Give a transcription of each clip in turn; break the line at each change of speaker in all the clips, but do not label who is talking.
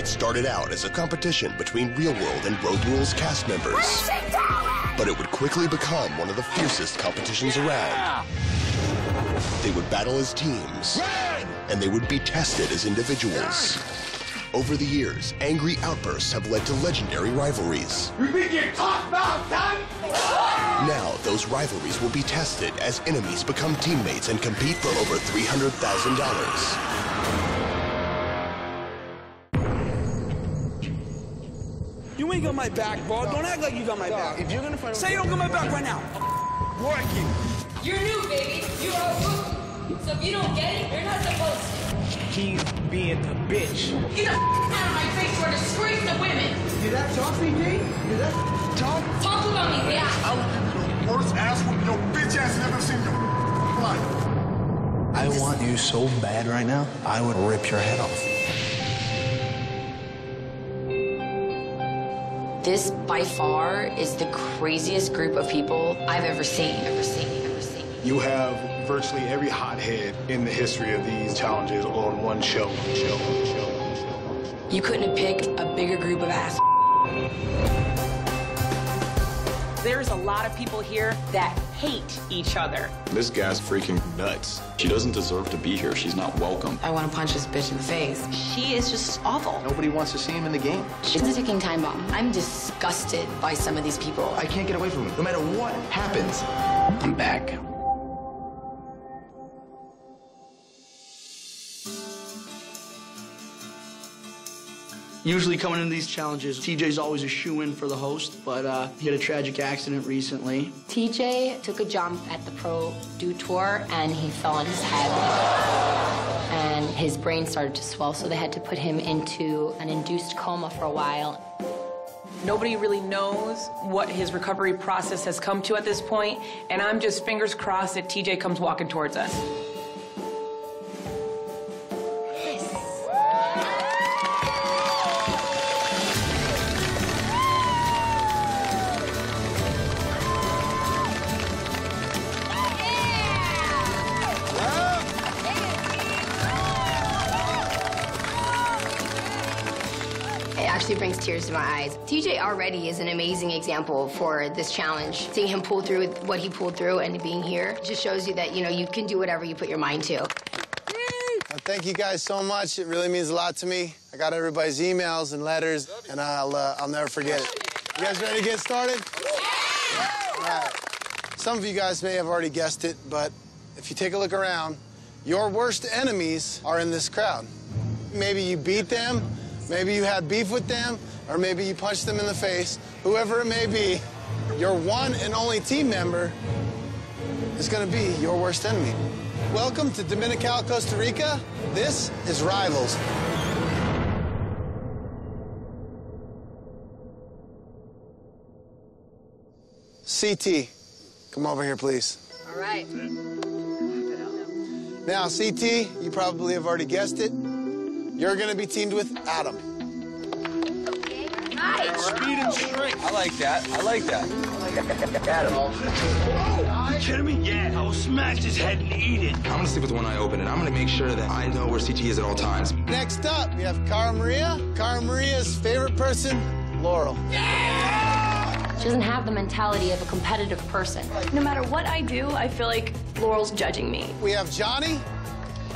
It started out as a competition between Real World and Road Rules cast members. But it would quickly become one of the fiercest competitions around. They would battle as teams, and they would be tested as individuals. Over the years, angry outbursts have led to legendary rivalries.
You think you're son?
Now, those rivalries will be tested as enemies become teammates and compete for over $300,000.
You ain't got my back, bro. Don't act like you got my back.
If you're gonna fight,
Say you don't got my back right now. Working.
You're new, baby. You're a rookie. So if you don't get it, you're not supposed to.
he's being a bitch.
Get the out of my face. You're a disgrace to women.
Did that talk, BD? Did that talk?
Talk about me, yeah.
I will give you the worst ass whooping your bitch ass has ever seen in your life.
I want you so bad right now, I would rip your head off.
This, by far, is the craziest group of people I've ever seen, ever seen, ever seen.
You have virtually every hothead in the history of these challenges on one show. show, show, show.
You couldn't have picked a bigger group of ass.
There's a lot of people here that hate each other.
This guy's freaking nuts. She doesn't deserve to be here. She's not welcome.
I want to punch this bitch in the face.
She is just awful.
Nobody wants to see him in the game.
She's a ticking time bomb. I'm disgusted by some of these people.
I can't get away from him. No matter what happens, I'm back.
Usually coming into these challenges, TJ's always a shoe-in for the host, but uh, he had a tragic accident recently.
TJ took a jump at the Pro Do Tour and he fell on his head. And his brain started to swell, so they had to put him into an induced coma for a while.
Nobody really knows what his recovery process has come to at this point, and I'm just fingers crossed that TJ comes walking towards us.
It brings tears to my eyes. TJ already is an amazing example for this challenge. Seeing him pull through with what he pulled through and being here just shows you that, you know, you can do whatever you put your mind to.
Well, thank you guys so much. It really means a lot to me. I got everybody's emails and letters, and I'll, uh, I'll never forget it. You guys ready to get started? All right. Some of you guys may have already guessed it, but if you take a look around, your worst enemies are in this crowd. Maybe you beat them, maybe you had beef with them, or maybe you punched them in the face. Whoever it may be, your one and only team member is going to be your worst enemy. Welcome to Dominical, Costa Rica. This is Rivals. CT, come over here, please.
All right.
Now, CT, you probably have already guessed it. You're going to be teamed with Adam.
Nice.
Speed and strength. I like that. I like that. Adam.
Oh, You kidding me? Yeah, I will smash his head and eat it.
I'm gonna sleep with one eye open, and I'm gonna make sure that I know where CT is at all times.
Next up, we have Cara Maria. Cara Maria's favorite person, Laurel. Yeah!
She doesn't have the mentality of a competitive person.
No matter what I do, I feel like Laurel's judging me.
We have Johnny.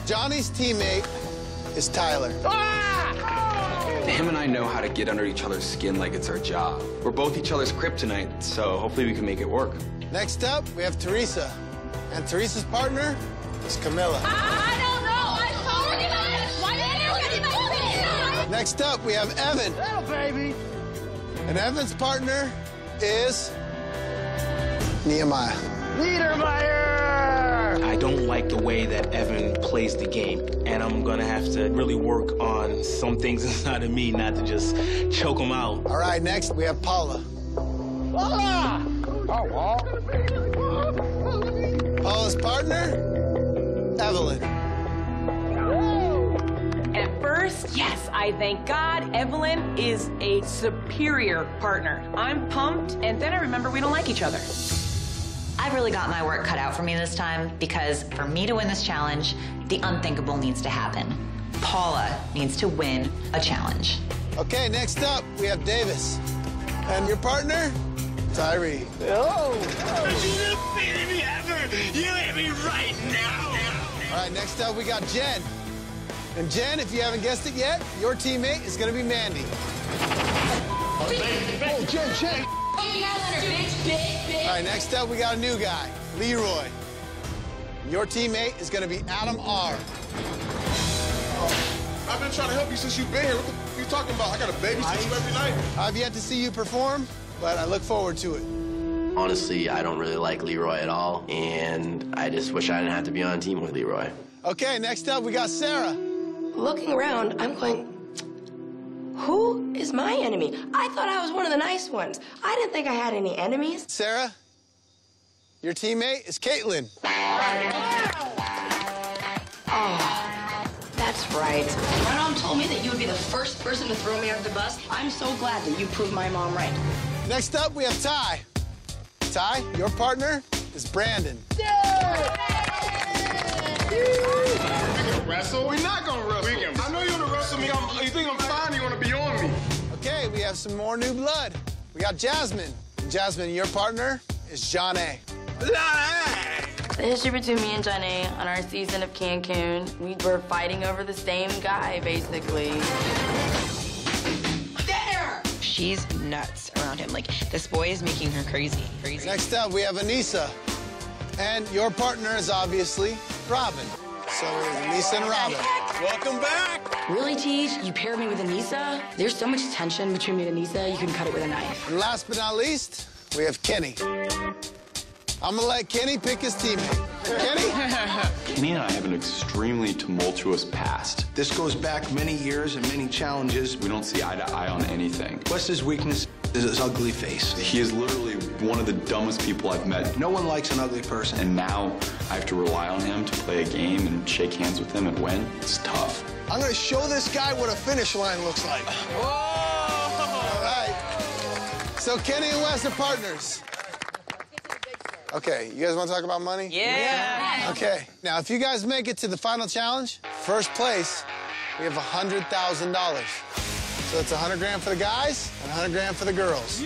Johnny's teammate is Tyler.
Him and I know how to get under each other's skin like it's our job. We're both each other's kryptonite, so hopefully we can make it work.
Next up, we have Theresa. And Theresa's partner is Camila.
Ah, I don't know. I'm so organized. Why didn't you get my
Next up, we have Evan.
Oh, baby.
And Evan's partner is Nehemiah.
Niedermeyer!
I don't like the way that Evan plays the game, and I'm gonna have to really work on some things inside of me not to just choke him out.
All right, next we have Paula.
Paula! Oh, well.
Paula's partner, Evelyn.
At first, yes, I thank God Evelyn is a superior partner. I'm pumped, and then I remember we don't like each other.
I've really got my work cut out for me this time because for me to win this challenge, the unthinkable needs to happen.
Paula needs to win a challenge.
Okay, next up, we have Davis. And your partner, Tyrie.
Oh. You hit me ever. You hit me right now.
All right, next up, we got Jen. And Jen, if you haven't guessed it yet, your teammate is going to be Mandi.
Oh, Jen, Jen.
All right, next up, we got a new guy, Leroy. Your teammate is going to be Adam R.
I've been trying to help you since you've been here. What the f- you talking about? I got to babysit you every night.
I've yet to see you perform, but I look forward to it.
Honestly, I don't really like Leroy at all, and I just wish I didn't have to be on a team with Leroy.
Okay, next up, we got Sarah.
Looking around, I'm going, who is my enemy? I thought I was one of the nice ones. I didn't think I had any enemies.
Sarah, your teammate is Caitlin.
Oh, that's right. My mom told me that you would be the first person to throw me under the bus. I'm so glad that you proved my mom right.
Next up, we have Ty. Ty, your partner is Brandon.
Wrestle? We're not gonna wrestle. We can. I know you wanna wrestle me. I'm, you think I'm
have some more new blood. We got Jasmine. Jasmine, your partner is Jonna
The history between me and Jenny on our season of Cancun, we were fighting over the same guy, basically.
She's nuts around him. Like, this boy is making her crazy. Crazy.
Next up, we have Aneesa. And your partner is obviously Robin. So it is Aneesa and Robin.
Welcome back.
Really, Teach? You paired me with Aneesa? There's so much tension between me and Aneesa, you couldn't cut it with a knife.
And last but not least, we have Kenny. I'm gonna let Kenny pick his teammate. Kenny?
Kenny and I have an extremely tumultuous past.
This goes back many years and many challenges.
We don't see eye to eye on anything.
What's his weakness? Is his ugly face.
He is literally one of the dumbest people I've met.
No one likes an ugly person.
And now I have to rely on him to play a game and shake hands with him and win. It's tough.
I'm gonna show this guy what a finish line looks like. Whoa! All right. So Kenny and Wes are partners. Okay, you guys want to talk about money?
Yeah.
Okay. Now, if you guys make it to the final challenge, first place, we have $100,000. So it's 100 grand for the guys and 100 grand for the girls.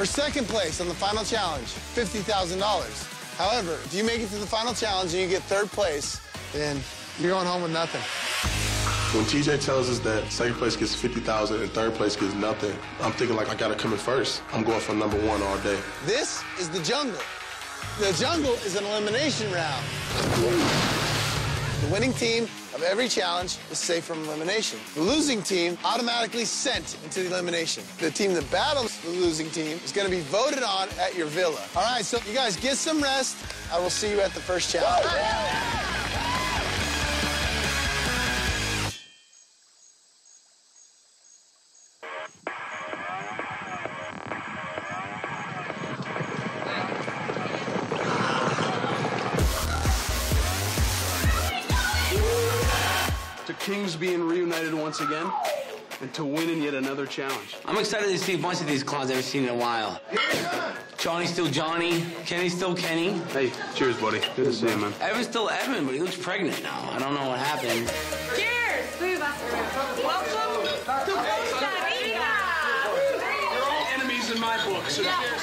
For second place on the final challenge, $50,000. However, if you make it to the final challenge and you get third place, then you're going home with nothing.
When TJ tells us that second place gets 50,000 and third place gets nothing, I'm thinking like I gotta come in first. I'm going for number one all day.
This is the jungle. The jungle is an elimination round. The winning team of every challenge is safe from elimination. The losing team automatically sent into the elimination. The team that battles the losing team is going to be voted on at your villa. All right, so you guys get some rest. I will see you at the first challenge.
Once again, and to winning yet another challenge.
I'm excited to see a bunch of these clowns I haven't seen in a while. Johnny's still Johnny. Kenny's still Kenny.
Hey, cheers, buddy. Good to see you, man.
Evan's still Evan, but he looks pregnant now. I don't know what happened.
Cheers! Welcome to Costa Rica!
You're all enemies in my book, so cheers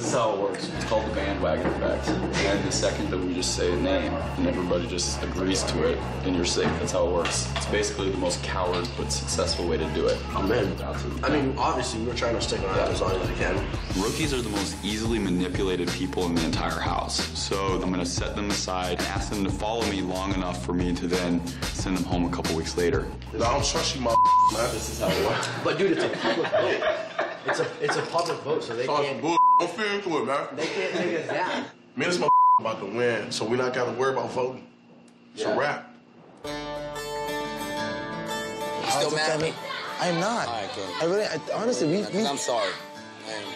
This is how it works. It's called the bandwagon effect. And the second that we just say a name and everybody just agrees to it, then you're safe. That's how it works. It's basically the most coward but successful way to do it.
I'm in. I mean, obviously, we're trying to stick around as long as we can.
Rookies are the most easily manipulated people in the entire house. So I'm going to set them aside and ask them to follow me long enough for me to then send them home a couple weeks later.
I don't trust you, my man.
This is how it works.
But dude, it's a public vote. It's a it's a public vote, so they
Talk
can't.
Bull. Don't feel into it, man.
They can't take us down.
Me and this about to win, so we not got to worry about voting. It's a wrap.
You still mad at me?
I am not.
All right.
I really, I, honestly, we, we.
I'm sorry.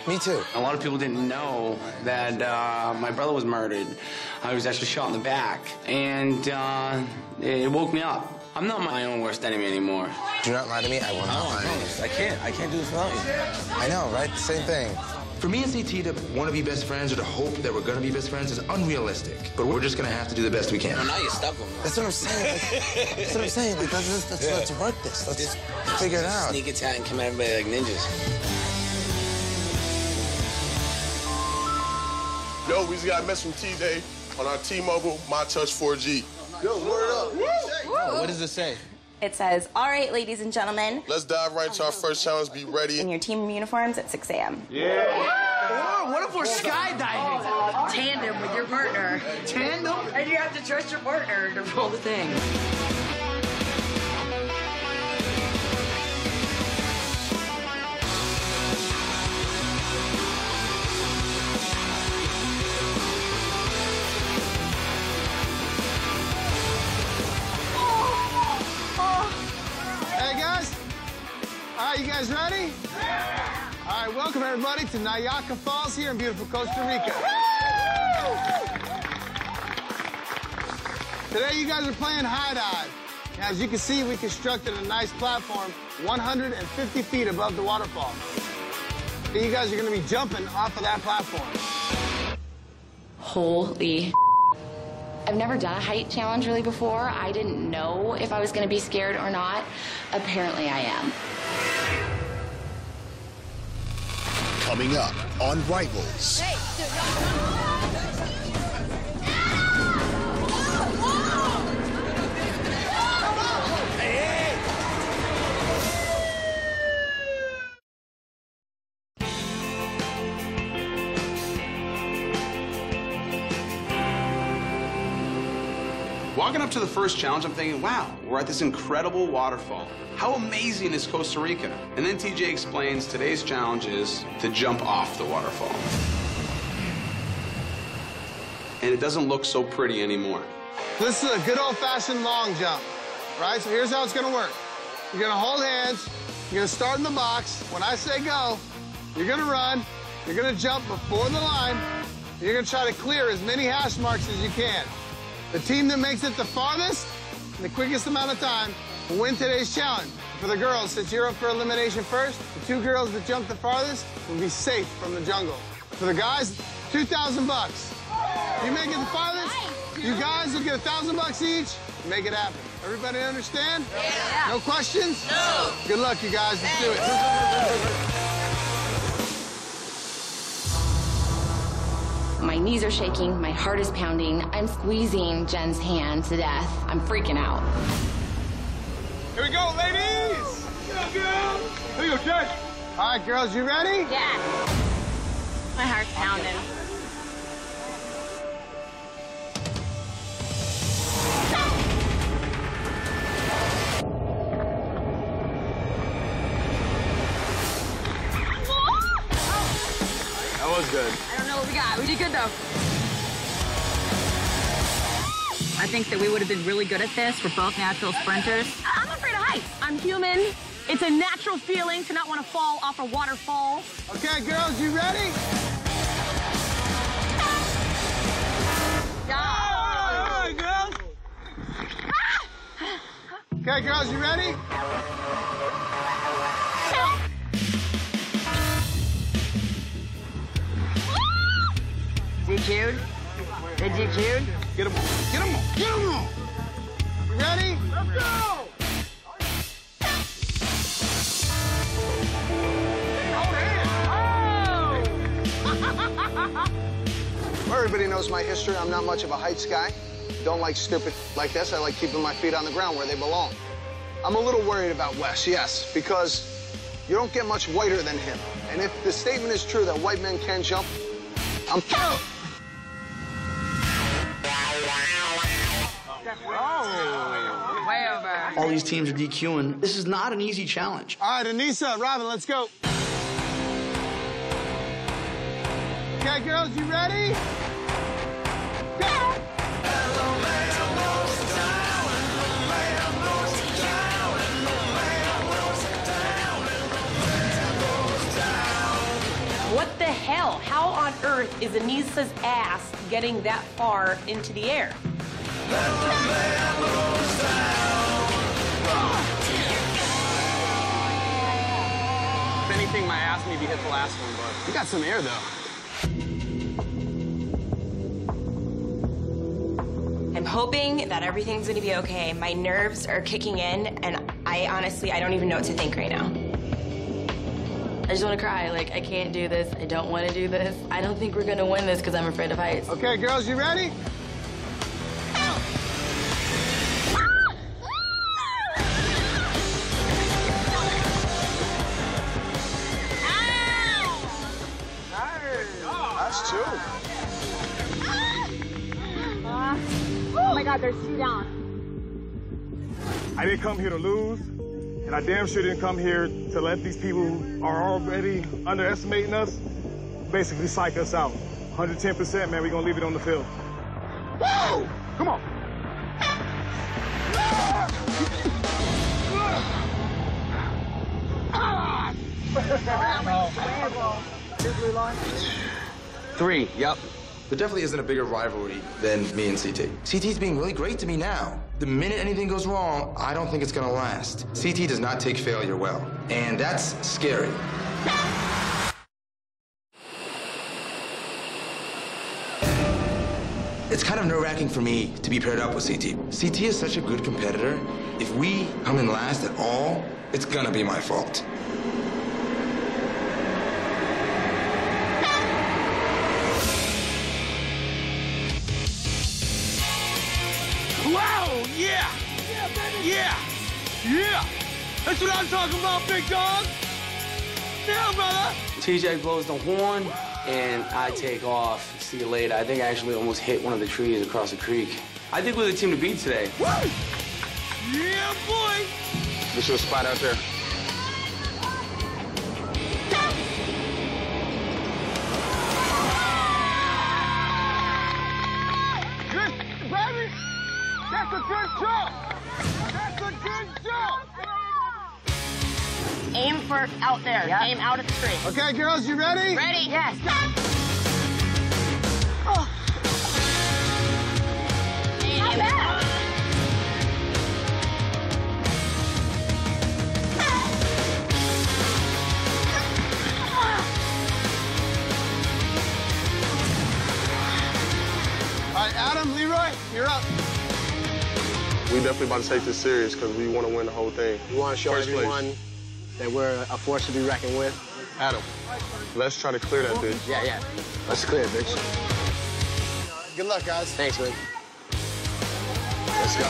Me too.
A lot of people didn't know that uh, my brother was murdered. I was actually shot in the back, and uh, it woke me up. I'm not my own worst enemy anymore.
Do not lie to me. I will not lie to. I can't. I can't do this without you. I know, right? Same thing.
For me and CT to want to be best friends or to hope that we're going to be best friends is unrealistic. But we're just going to have to do the best we can.
Well, now you're stuck.
That's what I'm saying. Like, that's what I'm saying. Like, let's, let's, let's, let's work this. Let's just figure it out.
Sneak attack and come at everybody like ninjas.
Yo, we just got a message from T-Day on our T-Mobile myTouch 4G. Yo, word up.
What does it say?
It says, all right, ladies and gentlemen,
Let's dive right into our first challenge. Be ready.
in your team uniforms at 6 a.m.
Or what if we're skydiving?
Tandem with your partner.
Tandem?
And you have to trust your partner to pull the thing.
All right, you guys ready? Yeah! All right, welcome everybody to Nauyaca Falls here in beautiful Costa Rica. Woo! Today you guys are playing high dive. Now, as you can see, we constructed a nice platform 150 feet above the waterfall. And you guys are gonna be jumping off of that platform.
Holy. I've never done a height challenge really before. I didn't know if I was going to be scared or not. Apparently, I am.
Coming up on Rivals.
Walking up to the first challenge, I'm thinking, wow, we're at this incredible waterfall. How amazing is Costa Rica? And then TJ explains today's challenge is to jump off the waterfall. And it doesn't look so pretty anymore.
This is a good old-fashioned long jump, right? So here's how it's gonna work. You're gonna hold hands, you're gonna start in the box. When I say go, you're gonna run, you're gonna jump before the line, you're gonna try to clear as many hash marks as you can. The team that makes it the farthest in the quickest amount of time will win today's challenge. For the girls, since you're up for elimination first, the two girls that jump the farthest will be safe from the jungle. For the guys, 2,000 bucks. You make it the farthest, you guys will get a thousand bucks each. Make it happen. Everybody understand?
Yeah.
No questions?
No.
Good luck, you guys. Let's do it.
My knees are shaking, my heart is pounding. I'm squeezing Jen's hand to death. I'm freaking out.
Here we go, ladies. Here you go, Jen. All right, girls, you ready?
Yeah. My heart's pounding.
That was good.
I don't know what we got. We did good though.
I think that we would have been really good at this. We're both natural sprinters.
I'm afraid of heights. I'm human. It's a natural feeling to not want to fall off a waterfall.
Okay, girls, you ready? All right, girls. Ah! Okay, girls, you ready?
Did Jude? Did you Jude?
Get him on. Get him on. Get him on. You ready? Let's go. Oh. Well, everybody knows my history. I'm not much of a heights guy. Don't like stupid like this. I like keeping my feet on the ground where they belong. I'm a little worried about Wes, yes, because you don't get much whiter than him. And if the statement is true that white men can jump, I'm.
Oh, way over.
All these teams are DQing. This is not an easy challenge.
All right, Aneesa, Robin, let's go. Okay, girls, you ready?
What the hell? How on earth is Aneesa's ass getting that far into the air?
If anything, my ass maybe hit the last one, but you got some air though.
I'm hoping that everything's gonna be okay. My nerves are kicking in, and I honestly, I don't even know what to think right now.
I just want to cry. Like, I can't do this. I don't want to do this. I don't think we're going to win this because I'm afraid of heights.
Okay, girls, you ready?
My god, there's two down.
I didn't come here to lose, and I damn sure didn't come here to let these people who are already underestimating us basically psych us out. 110%, man, we're gonna leave it on the field. Whoa! Come on. Ah!
Three, yep. There definitely isn't a bigger rivalry than me and CT. CT's being really great to me now. The minute anything goes wrong, I don't think it's gonna last. CT does not take failure well, and that's scary. It's kind of nerve-wracking for me to be paired up with CT. CT is such a good competitor. If we come in last at all, it's gonna be my fault.
Yeah! Yeah, baby! Yeah! Yeah! That's what I'm talking about, big dog! Yeah, brother!
TJ blows the horn, and I take off. See you later. I think I actually almost hit one of the trees across the creek. I think we're the team to beat today.
Yeah, boy!
There's your spot out there.
Out there. Aim out of the tree.
Okay, girls, you ready?
Ready? Yes. Oh. Not bad.
All right, Adam, Leroy, you're up.
We definitely about to take this serious because we want to win the whole thing.
We want to show
First place.
Everyone that we're a force to be reckoned with.
Adam, let's try to clear that bitch.
Yeah, yeah. Let's clear, it, bitch.
Good luck, guys.
Thanks, man.
Let's go.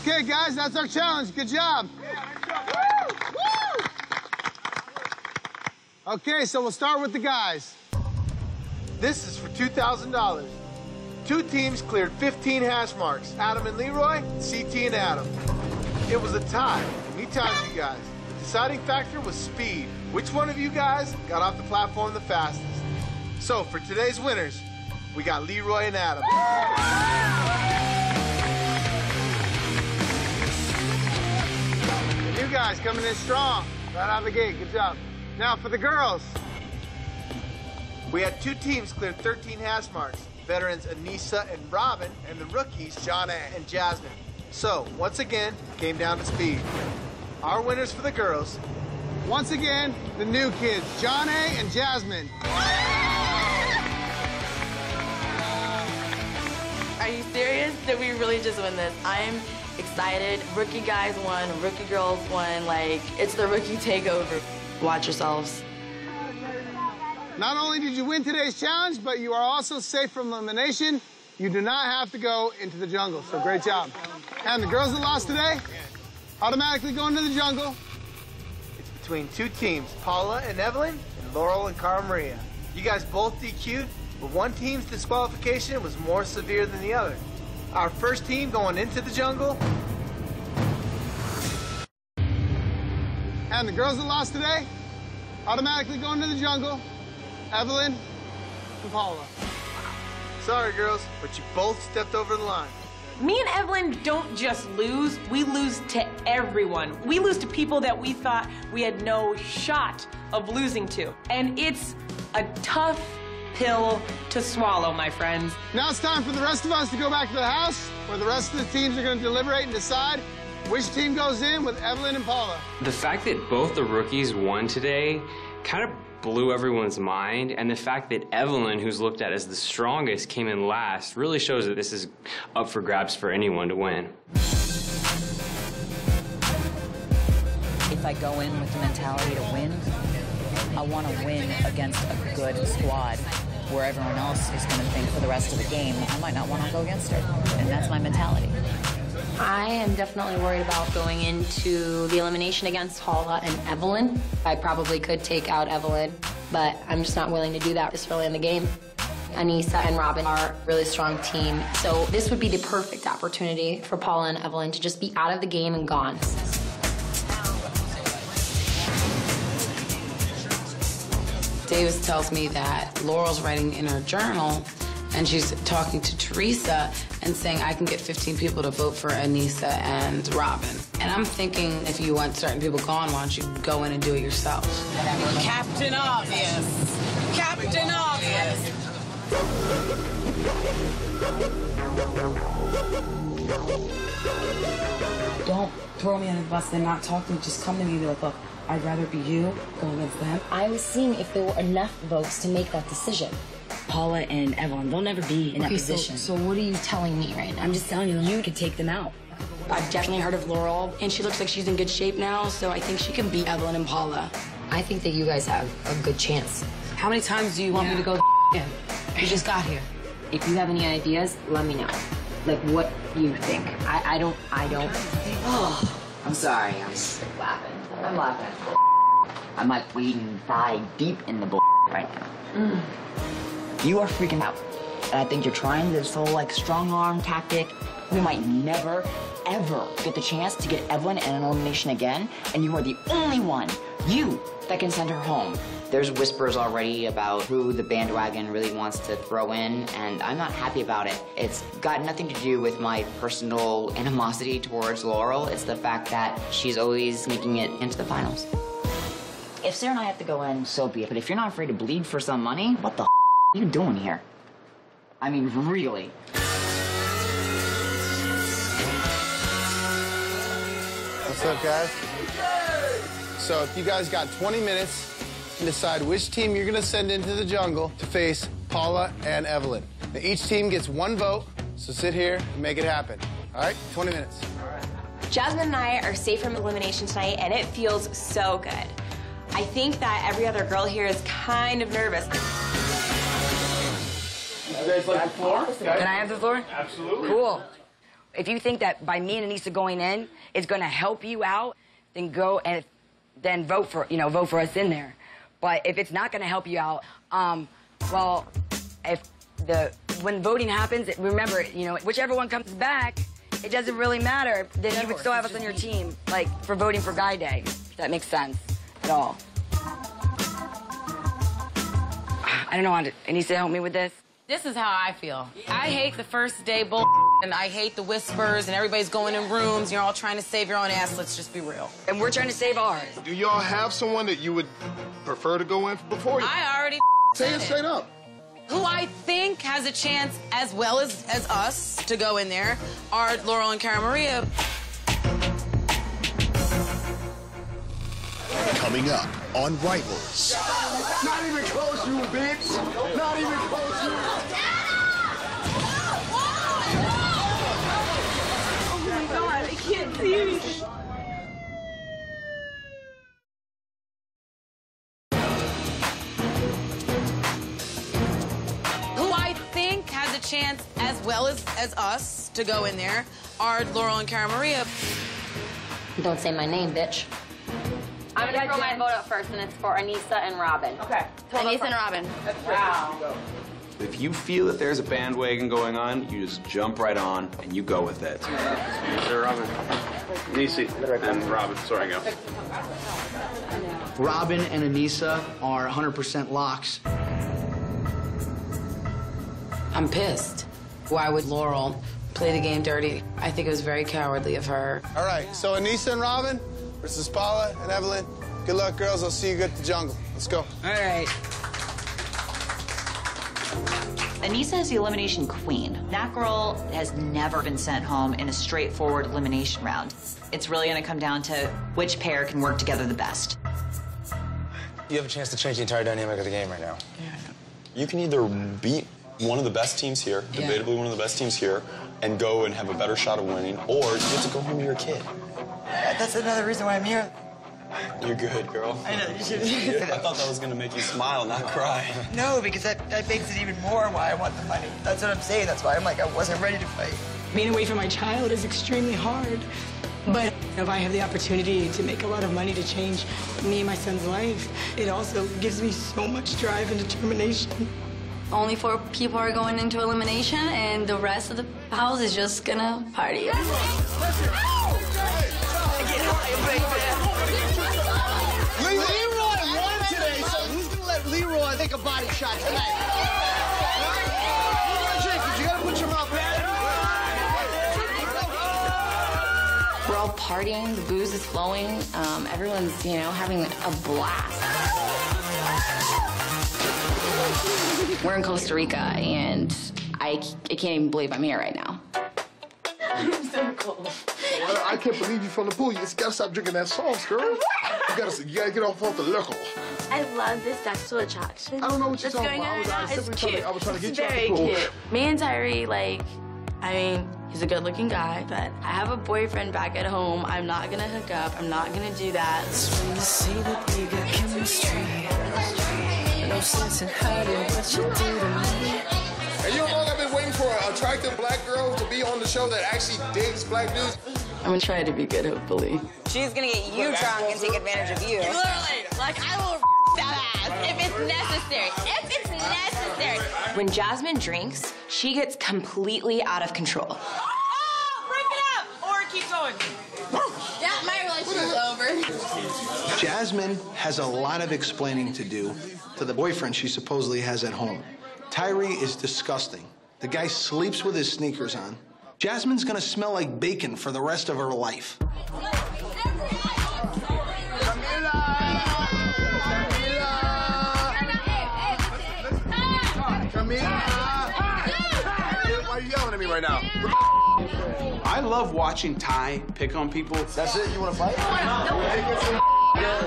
Okay, guys, that's our challenge. Good job. Okay, so we'll start with the guys. This is for $2,000. Two teams cleared 15 hash marks. Adam and Leroy, CT and Adam. It was a tie. Me times you guys. The deciding factor was speed. Which one of you guys got off the platform the fastest? So for today's winners, we got Leroy and Adam. New guys coming in strong. Right out of the gate. Good job. Now for the girls. We had two teams clear 13 hash marks. Veterans Aneesa and Robin, and the rookies, John and Jasmine. So, once again, came down to speed. Our winners for the girls, once again, the new kids, Jonna and Jasmine.
Are you serious? Did we really just win this? I'm excited. Rookie guys won, rookie girls won. Like, it's the rookie takeover. Watch yourselves.
Not only did you win today's challenge, but you are also safe from elimination. You do not have to go into the jungle, so great job. And the girls that lost today automatically go into the jungle. It's between two teams, Paula and Evelyn, and Laurel and Cara Maria. You guys both DQ'd, but one team's disqualification was more severe than the other. Our first team going into the jungle And the girls that lost today automatically going to the jungle. Evelyn and Paula. Sorry, girls, but you both stepped over the line.
Me and Evelyn don't just lose, we lose to everyone. We lose to people that we thought we had no shot of losing to. And it's a tough pill to swallow, my friends.
Now it's time for the rest of us to go back to the house where the rest of the teams are going to deliberate and decide which team goes in with Evelyn and Paula.
The fact that both the rookies won today kind of blew everyone's mind, and the fact that Evelyn, who's looked at as the strongest, came in last really shows that this is up for grabs for anyone to win.
If I go in with the mentality to win, I want to win against a good squad where everyone else is going to think for the rest of the game, I might not want to go against her. And that's my mentality.
I am definitely worried about going into the elimination against Paula and Evelyn. I probably could take out Evelyn, but I'm just not willing to do that this early in the game. Aneesa and Robin are a really strong team, so this would be the perfect opportunity for Paula and Evelyn to just be out of the game and gone.
Davis tells me that Laurel's writing in her journal and she's talking to Theresa and saying, I can get 15 people to vote for Aneesa and Robin. And I'm thinking, if you want certain people gone, why don't you go in and do it yourself?
Captain Obvious. Captain Obvious.
Don't throw me under the bus and not talk to me. Just come to me and be like, look, I'd rather be you going against them.
I was seeing if there were enough votes to make that decision.
Paula and Evelyn, they'll never be in that
Okay, so-
position.
so what are you telling me right now?
I'm just telling you, you could take them out.
I've definitely heard of Laurel, and she looks like she's in good shape now, so I think she can beat Evelyn and Paula.
I think that you guys have a good chance.
How many times do you want me to go in? You just got here.
If you have any ideas, let me know. Like what you think. I, I don't I don't
Oh, I'm sorry. I'm laughing. I'm laughing. I'm like wading thigh deep in the bull right now. Mm. You are freaking out. And I think you're trying this whole like strong arm tactic. We might never, ever get the chance to get Evelyn in an elimination again, and you are the only one, you, that can send her home. There's whispers already about who the bandwagon really wants to throw in, and I'm not happy about it. It's got nothing to do with my personal animosity towards Laurel. It's the fact that she's always making it into the finals. If Sarah and I have to go in, so be it. But if you're not afraid to bleed for some money, what the are you doing here? I mean, really.
What's up, guys? So, if you guys got 20 minutes to decide which team you're going to send into the jungle to face Paula and Evelyn. Now, each team gets one vote, so sit here and make it happen. All right? 20 minutes.
Jasmine and I are safe from elimination tonight, and it feels so good. I think that every other girl here is kind of nervous.
You guys like the floor? Can I have the floor?
Absolutely.
Cool. If you think that by me and Aneesa going in is going to help you out, then go and then vote for you know vote for us in there. But if it's not going to help you out, um, well, if the when voting happens, remember you know whichever one comes back, it doesn't really matter. Then you would still have us on your team, like for voting for Guy Day. If that makes sense at all. I don't know how to. Aneesa, help me with this.
This is how I feel. I hate the first day bull, and I hate the whispers, and everybody's going in rooms. You're all trying to save your own ass. Let's just be real.
And we're trying to save ours.
Do y'all have someone that you would prefer to go in before you?
I already
Say
said
it straight up.
Who I think has a chance, as well as, as us, to go in there are Laurel and Cara Maria.
Coming up on Rivals.
Not even close, you bitch. Not even close, you.
I can't see anything. Who I think has a chance, as well as, as us, to go in there are Laurel and Cara Maria.
Don't say my name, bitch.
I'm gonna throw my vote up first, and it's for Aneesa and Robin.
Okay.
Aneesa and Robin.
Wow.
If you feel that there's a bandwagon going on, you just jump right on and you go with it.
Sir Robin. Nisi and Robin. Sorry, go.
Robin and Aneesa are 100% locks.
I'm pissed. Why would Laurel play the game dirty? I think it was very cowardly of her.
All right, so Aneesa and Robin versus Paula and Evelyn. Good luck, girls. I'll see you at the jungle. Let's go.
All right.
Aneesa is the elimination queen. That girl has never been sent home in a straightforward elimination round. It's really going to come down to which pair can work together the best.
You have a chance to change the entire dynamic of the game right now. Yeah. You can either beat one of the best teams here,
Yeah.
debatably one of the best teams here, and go and have a better shot of winning, or you get to go home to your kid.
That's another reason why I'm here.
You're good, girl.
I know, you should-
I thought that was gonna make you smile, not cry.
No, because that, that makes it even more why I want the money. That's what I'm saying. That's why I'm like, I wasn't ready to fight.
Being away from my child is extremely hard. But if I have the opportunity to make a lot of money to change me and my son's life, it also gives me so much drive and determination.
Only four people are going into elimination, and the rest of the house is just gonna party.
Le- Leroy won today, so who's gonna let Leroy take a body shot tonight? You gotta put your mouth
We're all partying, the booze is flowing, um, everyone's, you know, having a blast. We're in Costa Rica, and I, I can't even believe I'm here right now.
I'm so cold.
I can't believe you from the pool. You just gotta stop drinking that sauce, girl. You gotta, you gotta get off off the liquor.
I love this sexual attraction.
I don't know what you're talking
going
about. I was- I was
It's
simply to-
cute.
I was trying to
It's
get you out the
very
pool.
cute. Me and Tyrie, like, I mean, he's a good-looking guy, but I have a boyfriend back at home. I'm not gonna hook up. I'm not gonna do that.
see that we got chemistry. No sense in hiding what you do to.
And you know how I've been waiting for an attractive black girl to be on the show that actually digs black dudes?
I'm gonna try to be good, hopefully.
She's gonna get you drunk and take advantage of you.
Literally, like I will that ass if it's necessary. If it's necessary. When Jasmine drinks, she gets completely out of control.
Oh, Break it up or keep going.
Yeah, my relationship's over.
Jasmine has a lot of explaining to do to the boyfriend she supposedly has at home. Tyrie is disgusting. The guy sleeps with his sneakers on. Jasmine's gonna smell like bacon for the rest of her life.
Why are you yelling at me right now?
I love watching Ty pick on people.
That's it? You wanna fight?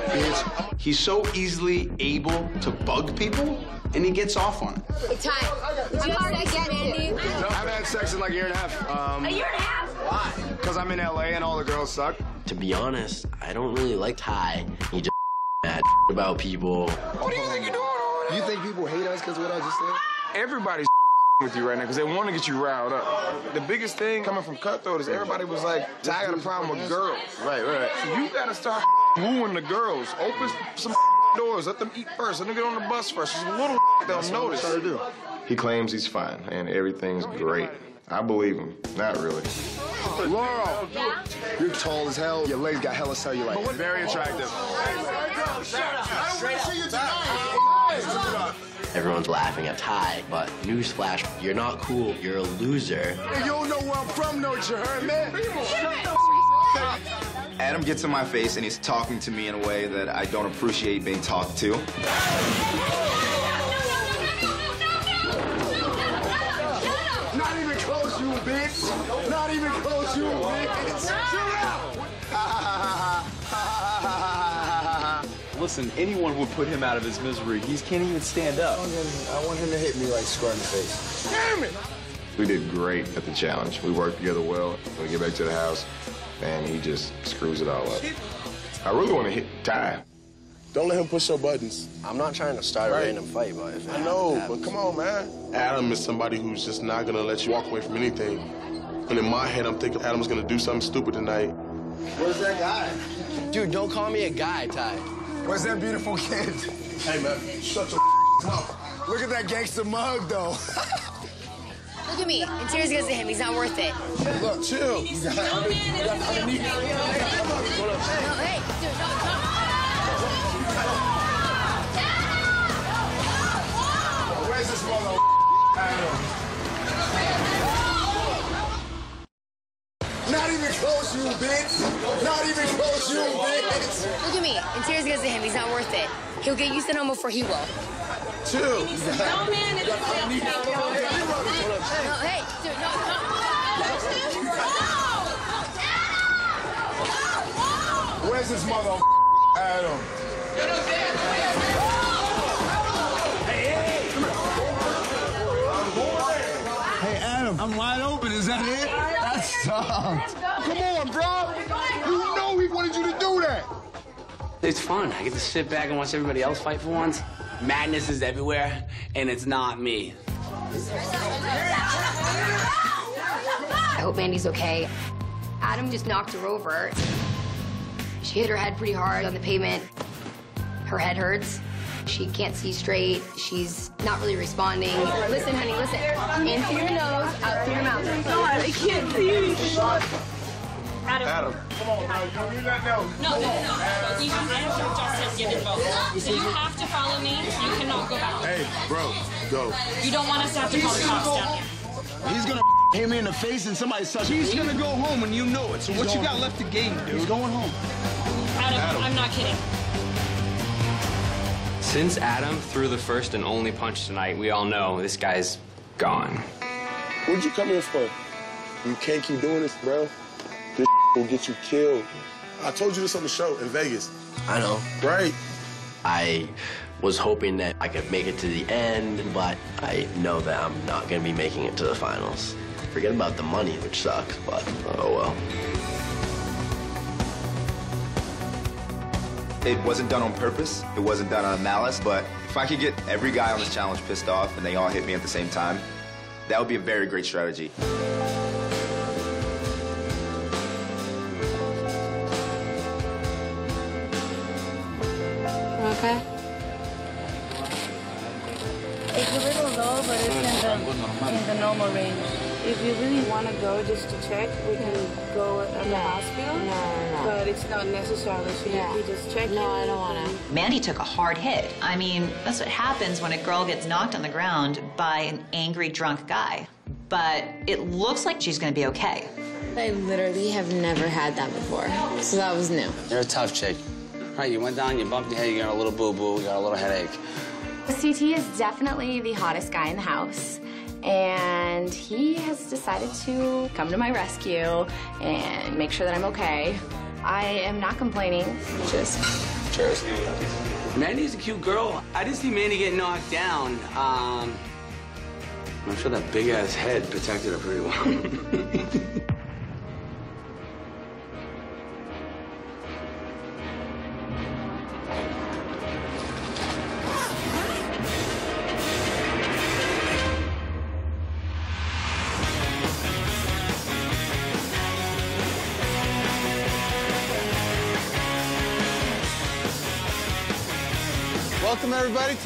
Bitch, He's so easily able to bug people, and he gets off on it.
Hey, Ty, did you already get Andy?
I've had sex in like a year and a half. Um,
A year and a half?
Why? Because I'm in LA and all the girls suck.
To be honest, I don't really like Ty. He just mad about people.
What do you think you're doing?
You think people hate us because of what I just said?
Everybody's with you right now because they want to get you riled up. The biggest thing coming from Cutthroat is everybody was like, I got a problem with girls. Right, right. So you got to start wooing the girls. Open some doors. Let them eat first. Let them get on the bus first. There's a little they'll notice.
to do.
He claims he's fine and everything's great. I believe him. Not really.
Laurel, you're tall as hell. Your legs got hella cellulite.
Very attractive.
Everyone's laughing at Ty, but newsflash, you're not cool. You're a loser.
You don't know where I'm from, no, you heard, man?
Adam gets in my face and he's talking to me in a way that I don't appreciate being talked to.
Not even close, you bitch. Not even close, you bitch.
Listen, anyone would put him out of his misery. He can't even stand up.
I want him to hit me like square in the face.
Damn it! We did great at the challenge. We worked together well. When we get back to the house, and he just screws it all up. I really want to hit Ty.
Don't let him push your buttons.
I'm not trying to start
Right.
a random fight, but if
I know,
happens-
but come on, man. Adam is somebody who's just not gonna let you walk away from anything. And in my head, I'm thinking Adam's gonna do something stupid tonight.
Where's that guy? Dude, don't call me a guy, Ty.
Where's that beautiful kid? Hey, man, shut your mouth.
Look at that gangster mug, though.
Look at me. And tears goes to him. He's not worth it.
Look, chill. You got underneath. You got underneath.
No, hey, dude, no,
Where's this mother? Not even close, you bitch. Not even close, you bitch.
Look at me. And tears goes to him. He's not worth it. He'll get used to home before he will.
Chill.
No, man, it's No, hey, dude, no,
Where's this mother? Adam?
Hey, Adam, I'm wide open. Is that it? That's soft.
Come on, bro. You know he wanted you to do that.
It's fun. I get to sit back and watch everybody else fight for once. Madness is everywhere, and it's not me.
I hope Mandi's okay. Adam just knocked her over. She hit her head pretty hard on the pavement. Her head hurts. She can't see straight. She's not really responding. Listen, honey, listen. In through your nose, out through your mouth.
God, I can't see anything.
Adam.
Adam. Come on, bro. You need that nose.
No, no, no. You, I am from justice given vote. So you have to follow me. You cannot go back.
Hey, bro, go.
You don't want us to have to call the cops down here.
He's gonna hit me in the face and somebody such He's gonna go home and you know it. So what you got left to gain, dude? He's going home.
Adam,
Adam.
I'm not kidding.
Since Adam threw the first and only punch tonight, we all know this guy's gone.
What'd you come here for? You can't keep doing this, bro. This will get you killed. I told you this on the show in Vegas.
I know.
Right.
I was hoping that I could make it to the end, but I know that I'm not going to be making it to the finals. Forget about the money, which sucks, but oh well.
It wasn't done on purpose. It wasn't done on malice. But if I could get every guy on this challenge pissed off and they all hit me at the same time, that would be a very great strategy.
Okay.
It's a little low, but it's in the, in the normal range.
If you really want to go just to check, we can go at the hospital.
No, no. no.
But it's not necessary. Should
Yeah.
we just check?
No, I don't want to.
Mandi took a hard hit. I mean, that's what happens when a girl gets knocked on the ground by an angry, drunk guy. But it looks like she's going to be okay.
I literally have never had that before, so that was new.
You're a tough chick. Right, you went down, you bumped your head, you got a little boo-boo, you got a little headache.
CT is definitely the hottest guy in the house. And he has decided to come to my rescue and make sure that I'm okay. I am not complaining, Cheers.
Cheers. Mandi's a cute girl. I didn't see Mandi get knocked down. Um, I'm sure that big-ass head protected her pretty well.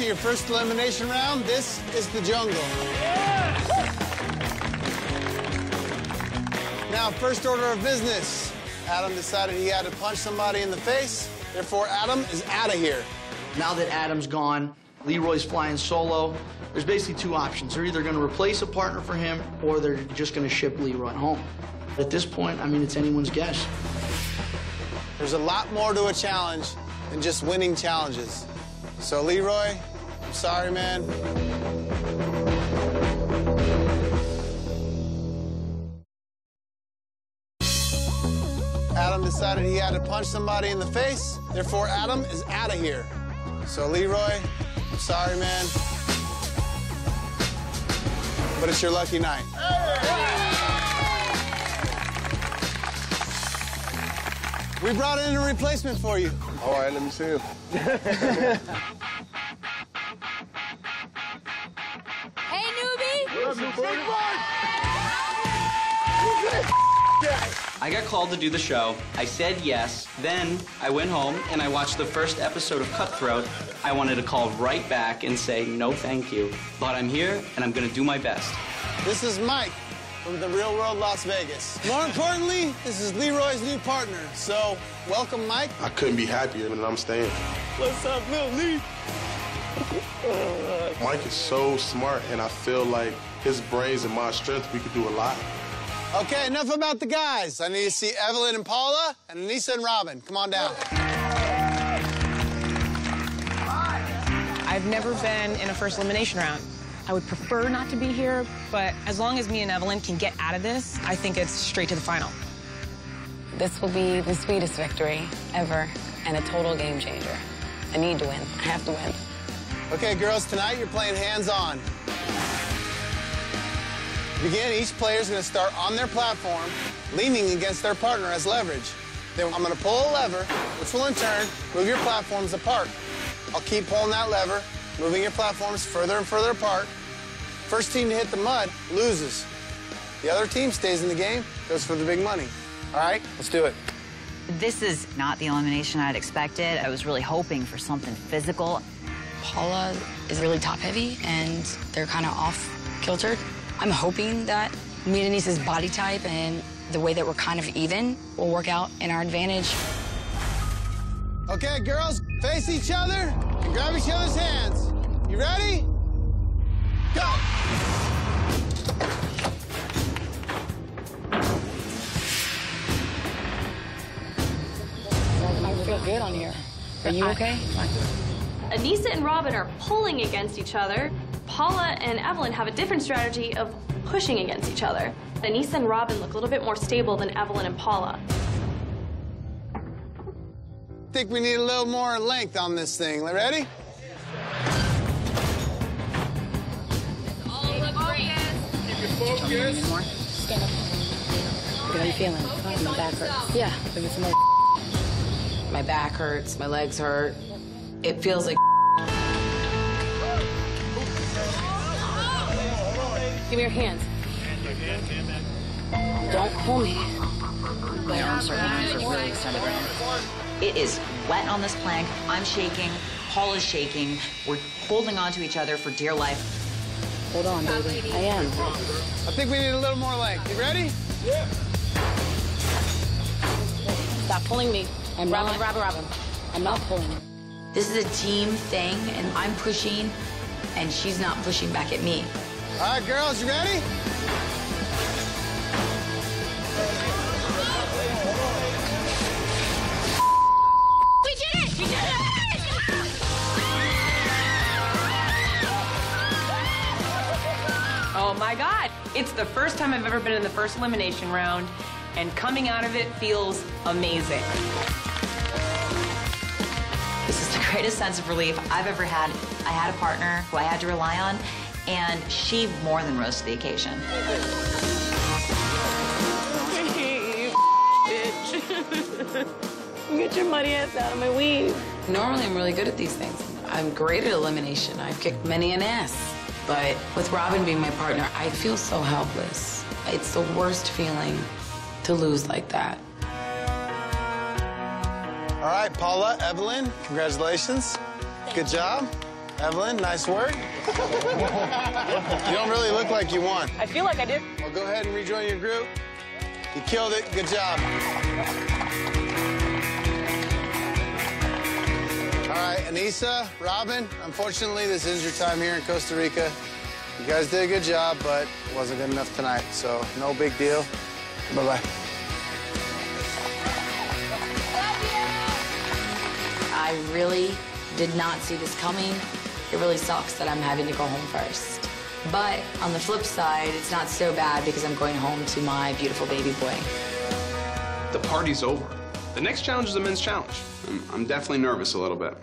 your first elimination round. This is the jungle. Now, first order of business. Adam decided he had to punch somebody in the face. Therefore, Adam is out of here.
Now that Adam's gone, Leroy's flying solo. There's basically two options. They're either going to replace a partner for him or they're just going to ship Leroy home. At this point, I mean, it's anyone's guess.
There's a lot more to a challenge than just winning challenges. So, Leroy, I'm sorry, man. Adam decided he had to punch somebody in the face. Therefore, Adam is out of here. So, Leroy, I'm sorry, man. But it's your lucky night. We brought in a replacement for you.
All right, let me see him.
I got called to do the show. I said yes. Then I went home and I watched the first episode of Cutthroat. I wanted to call right back and say no thank you. But I'm here and I'm gonna do my best.
This is Mike from the Real World Las Vegas. More importantly, this is Leroy's new partner. So, welcome, Mike.
I couldn't be happier, and I'm staying.
What's up, Lil Lee?
Mike is so smart, and I feel like his brains and my strength, we could do a lot.
Okay, enough about the guys. I need to see Evelyn and Paula, and Aneesa and Robin. Come on down.
I've never been in a first elimination round. I would prefer not to be here, but as long as me and Evelyn can get out of this, I think it's straight to the final.
This will be the sweetest victory ever and a total game changer. I need to win. I have to win.
Okay, girls, tonight you're playing hands-on. Begin, each player is going to start on their platform, leaning against their partner as leverage. Then I'm going to pull a lever, which will in turn move your platforms apart. I'll keep pulling that lever, moving your platforms further and further apart. First team to hit the mud loses. The other team stays in the game, goes for the big money. All right, let's do it.
This is not the elimination I'd expected. I was really hoping for something physical.
Paula is really top heavy and they're kind of off kilter. I'm hoping that me and Denise's body type and the way that we're kind of even will work out in our advantage.
Okay, girls, face each other and grab each other's hands. You ready? Go!
I feel good on here. Are you okay?
Aneesa and Robin are pulling against each other. Paula and Evelyn have a different strategy of pushing against each other. Aneesa and Robin look a little bit more stable than Evelyn and Paula.
I think we need a little more length on this thing. Ready? Focus.
Stand up. How you feeling? My back hurts. Yeah, give me some more.
My back hurts, my legs hurt. It feels like
Give me your hands. Don't pull me.
My arms are really extended right now. It is wet on this plank. I'm shaking. Paul is shaking. We're holding on to each other for dear life.
Hold on, baby. I am.
I think we need a little more length. You ready? Yeah.
Stop pulling me. I'm Robin,
not-
Robin, Robin. I'm not pulling. This is a team thing, and I'm pushing, and she's not pushing back at me.
All right, girls, you ready?
We did it! We did it!
Oh my God. It's the first time I've ever been in the first elimination round, and coming out of it feels amazing.
This is the greatest sense of relief I've ever had. I had a partner who I had to rely on, and she more than rose to the occasion.
Get your muddy ass out of my weave.
Normally, I'm really good at these things. I'm great at elimination. I've kicked many an ass. But with Robin being my partner, I feel so helpless. It's the worst feeling to lose like that.
All right, Paula, Evelyn, congratulations. Good job. Evelyn, nice work. you don't really look like you won.
I feel like I did.
Well, go ahead and rejoin your group. You killed it. Good job. All right, Aneesa, Robin, unfortunately, this is your time here in Costa Rica. You guys did a good job, but it wasn't good enough tonight, so no big deal. Bye-bye.
I really did not see this coming. It really sucks that I'm having to go home first. But on the flip side, it's not so bad because I'm going home to my beautiful baby boy.
The party's over. The next challenge is a men's challenge. I'm, I'm definitely nervous a little bit.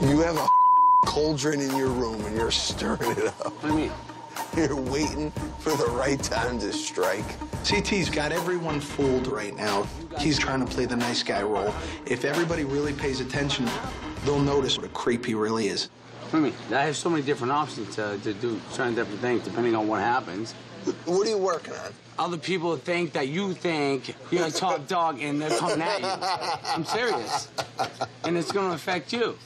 You have a cauldron in your room and you're stirring it up.
What do you mean?
You're waiting for the right time to strike.
CT's got everyone fooled right now. He's trying to play the nice guy role. If everybody really pays attention, they'll notice what a creep he really is.
I mean, I have so many different options to, to do certain different things depending on what happens.
What are you working on?
Other people think that you think you're a top dog and they're coming at you. I'm serious. And it's going to affect you.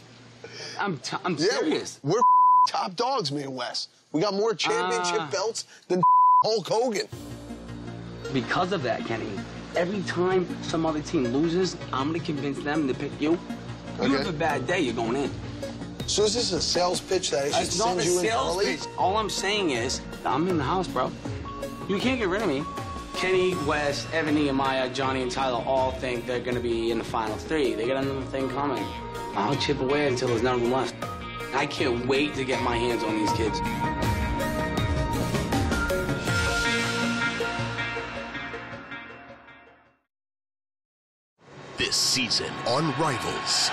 I'm, t- I'm serious.
We're top dogs, me and Wes. We got more championship
Ah.
belts than Hulk Hogan.
Because of that, Kenny, every time some other team loses, I'm going to convince them to pick you. You have a bad day, you're going in.
So is this a sales pitch that I should
It's
send you in early?
pitch. All I'm saying is, I'm in the house, bro. You can't get rid of me. Kenny, Wes, Evan Nehemiah, Johnny, and Tyler all think they're going to be in the final three. They got another thing coming. I'll chip away until there's none of them left. I can't wait to get my hands on these kids.
This season on Rivals.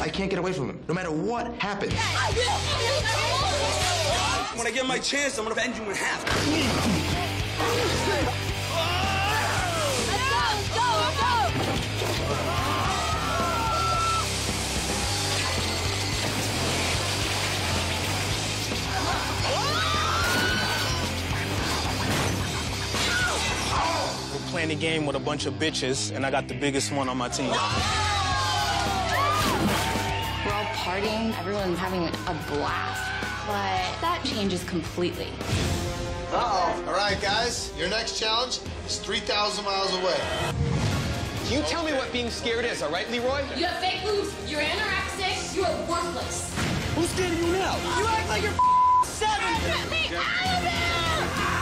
I can't get away from him, no matter what happens.
When I get my chance, I'm going to bend you in half.
Playing a game with a bunch of bitches, and I got the biggest one on my team.
We're all partying, everyone's having a blast. But that changes completely.
Uh-oh. All right, guys, your next challenge is 3,000 miles away.
You tell me what being scared is, all right, Leroy?
You have fake boobs. You're anorexic. You are worthless.
Who's scared of you now?
You act like you're seven. Get me out of